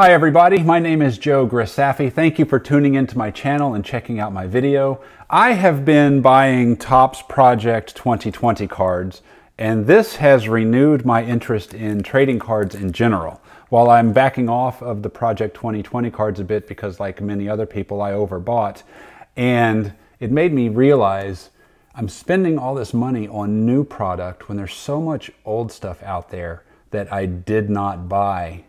Hi everybody, my name is Joe Grisaffi. Thank you for tuning into my channel and checking out my video. I have been buying Topps Project 2020 cards and this has renewed my interest in trading cards in general. While I'm backing off of the Project 2020 cards a bit because like many other people I overbought and it made me realize I'm spending all this money on new product when there's so much old stuff out there that I did not buy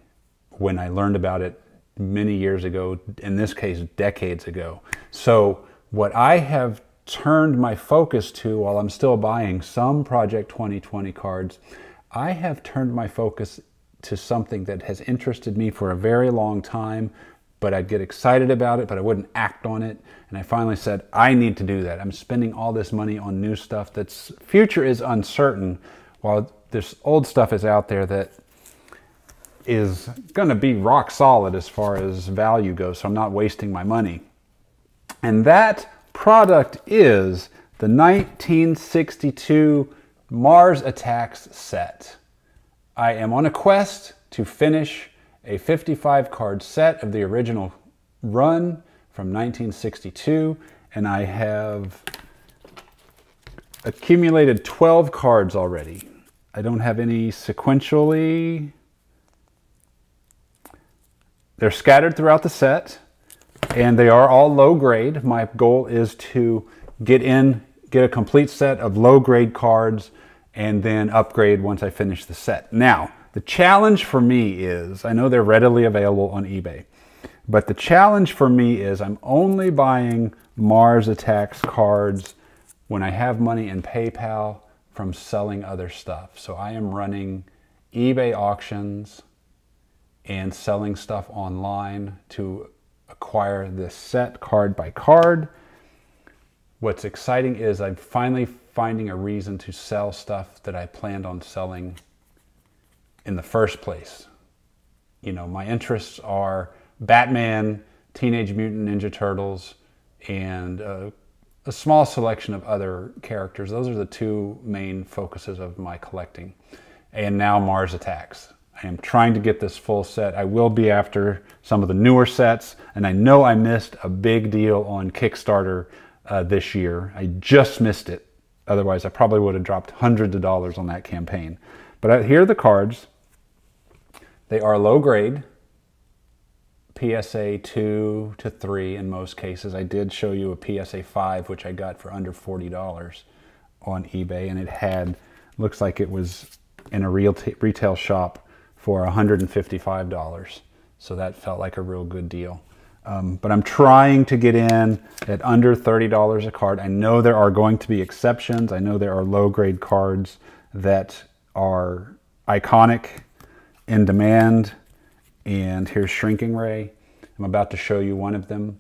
when I learned about it many years ago, in this case, decades ago. So, what I have turned my focus to while I'm still buying some Project 2020 cards, I have turned my focus to something that has interested me for a very long time, but I'd get excited about it, but I wouldn't act on it. And I finally said, I need to do that. I'm spending all this money on new stuff that's future is uncertain, while this old stuff is out there that is going to be rock solid as far as value goes, so I'm not wasting my money. And that product is the 1962 Mars Attacks set. I am on a quest to finish a 55 card set of the original run from 1962, and I have accumulated 12 cards already. I don't have any sequentially they're scattered throughout the set and they are all low grade. My goal is to get in, get a complete set of low grade cards and then upgrade once I finish the set. Now, the challenge for me is, I know they're readily available on eBay, but the challenge for me is I'm only buying Mars Attacks cards when I have money in PayPal from selling other stuff. So I am running eBay auctions, and selling stuff online to acquire this set card by card. What's exciting is I'm finally finding a reason to sell stuff that I planned on selling in the first place. You know, my interests are Batman, Teenage Mutant Ninja Turtles, and uh, a small selection of other characters. Those are the two main focuses of my collecting. And now Mars Attacks. I am trying to get this full set. I will be after some of the newer sets, and I know I missed a big deal on Kickstarter uh, this year. I just missed it. Otherwise, I probably would have dropped hundreds of dollars on that campaign. But uh, here are the cards. They are low grade, PSA 2 to 3 in most cases. I did show you a PSA 5, which I got for under $40 on eBay, and it had, looks like it was in a real retail shop for $155. So that felt like a real good deal. Um, but I'm trying to get in at under $30 a card. I know there are going to be exceptions. I know there are low grade cards that are iconic, in demand, and here's Shrinking Ray. I'm about to show you one of them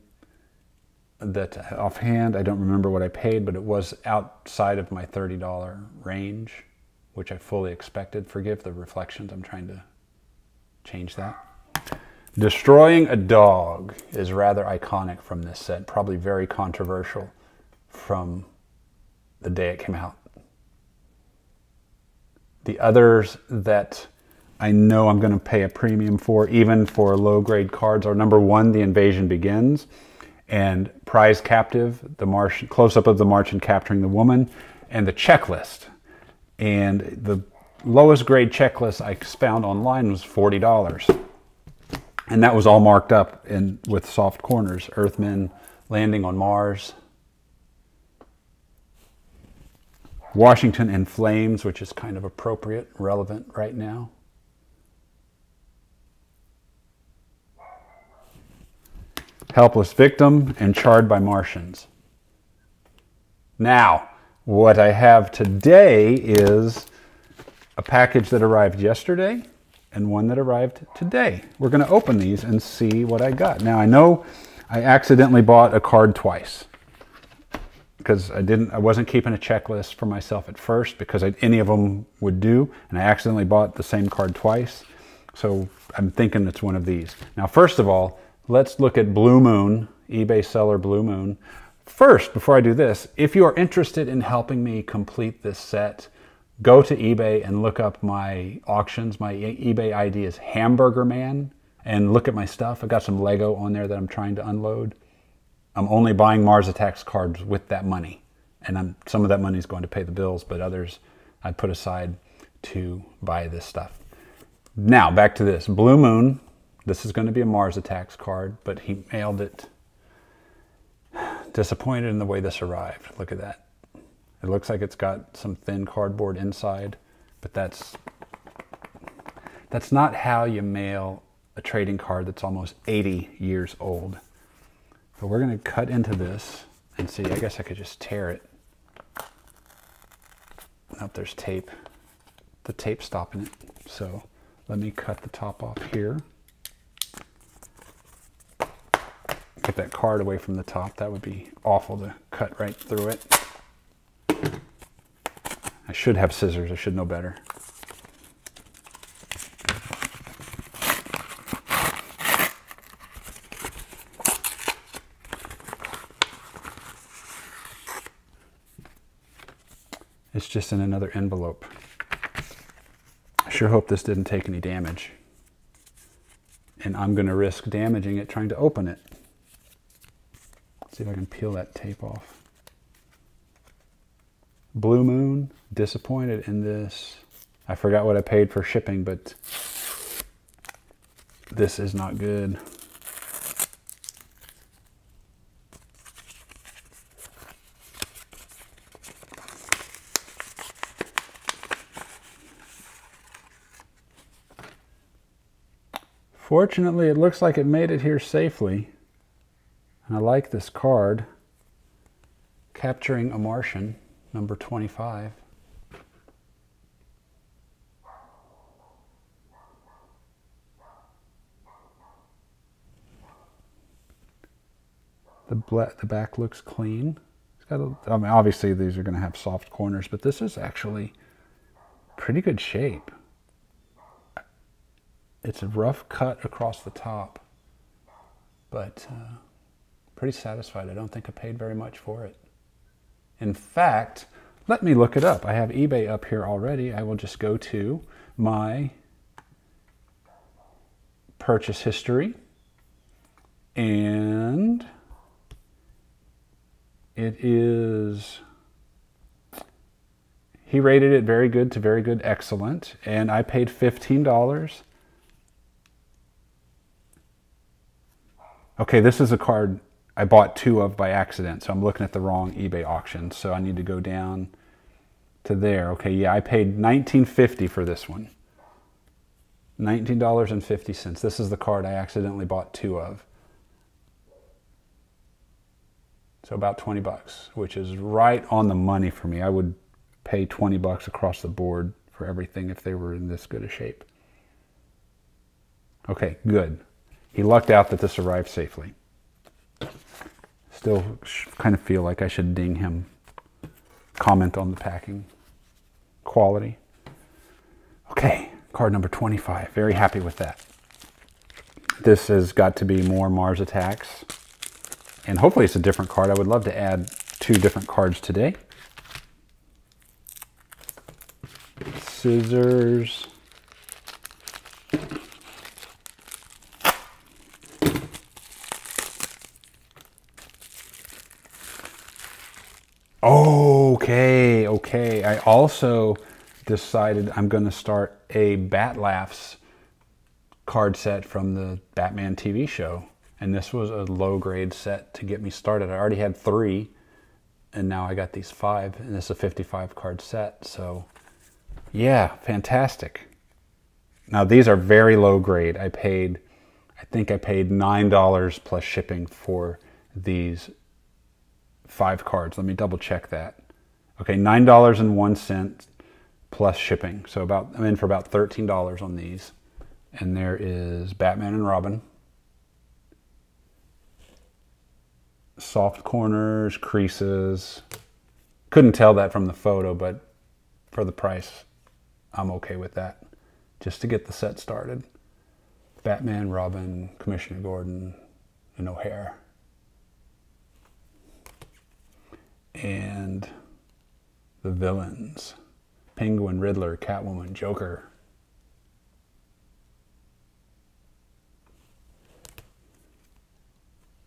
that offhand, I don't remember what I paid, but it was outside of my $30 range, which I fully expected. Forgive the reflections, I'm trying to change that. Destroying a dog is rather iconic from this set, probably very controversial from the day it came out. The others that I know I'm going to pay a premium for, even for low grade cards, are number one, The Invasion Begins, and Prize Captive, the Martian, close up of the Martian capturing the woman, and the checklist. And the lowest grade checklist I found online was $40. And that was all marked up in with soft corners. Earthmen landing on Mars. Washington in flames, which is kind of appropriate, relevant right now. Helpless victim and charred by Martians. Now, what I have today is a package that arrived yesterday and one that arrived today. We're going to open these and see what I got. Now I know I accidentally bought a card twice because I didn't, I wasn't keeping a checklist for myself at first because I, any of them would do, and I accidentally bought the same card twice. So I'm thinking it's one of these. Now, first of all, let's look at Blue Moon, eBay seller Blue Moon. First, before I do this, if you are interested in helping me complete this set, go to eBay and look up my auctions. My eBay ID is Hamburger Man And look at my stuff. I've got some Lego on there that I'm trying to unload. I'm only buying Mars Attacks cards with that money. And I'm, some of that money is going to pay the bills, but others I put aside to buy this stuff. Now, back to this. Blue Moon. This is going to be a Mars Attacks card, but he mailed it. Disappointed in the way this arrived. Look at that. It looks like it's got some thin cardboard inside, but that's that's not how you mail a trading card that's almost 80 years old. But we're going to cut into this and see. I guess I could just tear it. Nope, there's tape. The tape stopping it. So let me cut the top off here. Get that card away from the top. That would be awful to cut right through it. I should have scissors. I should know better. It's just in another envelope. I sure hope this didn't take any damage. And I'm going to risk damaging it trying to open it. See if I can peel that tape off. Blue Moon, disappointed in this. I forgot what I paid for shipping, but this is not good. Fortunately, it looks like it made it here safely. And I like this card, Capturing a Martian, number 25. The, back looks clean. It's got a, I mean, obviously these are going to have soft corners, but this is actually pretty good shape it's a rough cut across the top, but uh, pretty satisfied. I don't think I paid very much for it. In fact, let me look it up. I have eBay up here already. I will just go to my purchase history and it is he rated it very good to very good excellent and I paid $15 Okay, this is a card I bought two of by accident, so I'm looking at the wrong eBay auction. So I need to go down to there. Okay, yeah, I paid 19.50 for this one. $19.50. This is the card I accidentally bought two of. So about 20 bucks, which is right on the money for me. I would pay 20 bucks across the board for everything if they were in this good a shape. Okay, good. He lucked out that this arrived safely. Still kind of feel like I should ding him. Comment on the packing quality. Okay, card number 25. Very happy with that. This has got to be more Mars Attacks. And hopefully it's a different card. I would love to add two different cards today. Scissors. Okay, okay. I also decided I'm going to start a Bat Laughs card set from the Batman TV show. And this was a low grade set to get me started. I already had three, and now I got these five, and this is a 55 card set. So, yeah, fantastic. Now, these are very low grade. I paid, I think I paid $9 plus shipping for these five cards. Let me double check that. Okay, $9.01 plus shipping. So about I'm in for about $13 on these. And there is Batman and Robin. Soft corners, creases. Couldn't tell that from the photo, but for the price, I'm okay with that. Just to get the set started. Batman, Robin, Commissioner Gordon, and O'Hara. and the villains Penguin, Riddler, Catwoman, Joker.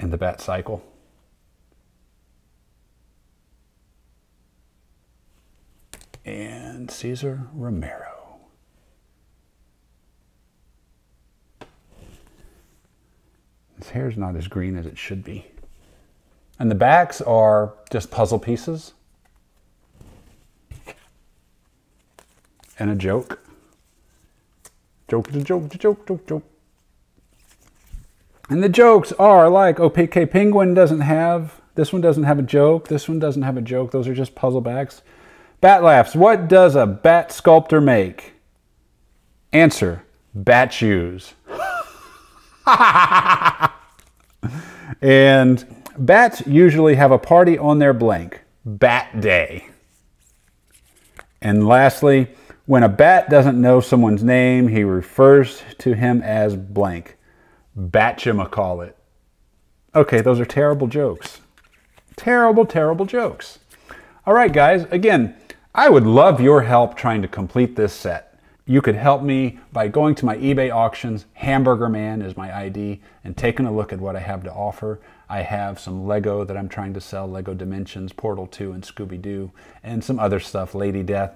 And the bat cycle. And Cesar Romero. His hair's not as green as it should be. And the backs are just puzzle pieces. And a joke. Joke, joke, joke, joke, joke. And the jokes are like oh, OPK Penguin doesn't have, this one doesn't have a joke, this one doesn't have a joke. Those are just puzzle backs. Bat laughs. What does a bat sculptor make? Answer, bat shoes. and bats usually have a party on their blank, bat day. And lastly, when a bat doesn't know someone's name, he refers to him as blank. Batchima call it. Okay, those are terrible jokes. Terrible, terrible jokes. All right, guys, again, I would love your help trying to complete this set. You could help me by going to my eBay auctions. Hamburger Man is my ID and taking a look at what I have to offer. I have some Lego that I'm trying to sell, Lego Dimensions, Portal 2, and Scooby-Doo, and some other stuff, Lady Death,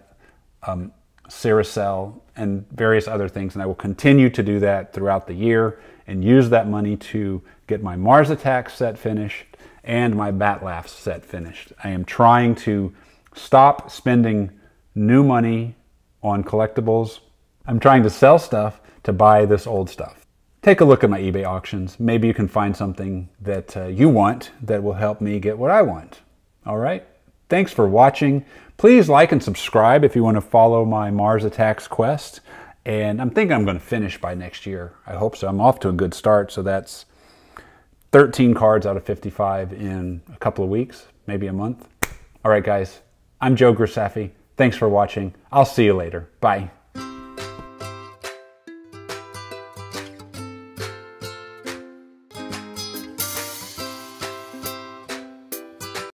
um, Cell, and various other things. And I will continue to do that throughout the year and use that money to get my Mars Attack set finished and my Bat Laughs set finished. I am trying to stop spending new money on collectibles. I'm trying to sell stuff to buy this old stuff. Take a look at my eBay auctions. Maybe you can find something that uh, you want that will help me get what I want. All right? Thanks for watching. Please like and subscribe if you want to follow my Mars Attacks quest. And I'm thinking I'm going to finish by next year. I hope so. I'm off to a good start. So that's 13 cards out of 55 in a couple of weeks, maybe a month. All right, guys. I'm Joe Grisaffi. Thanks for watching. I'll see you later. Bye.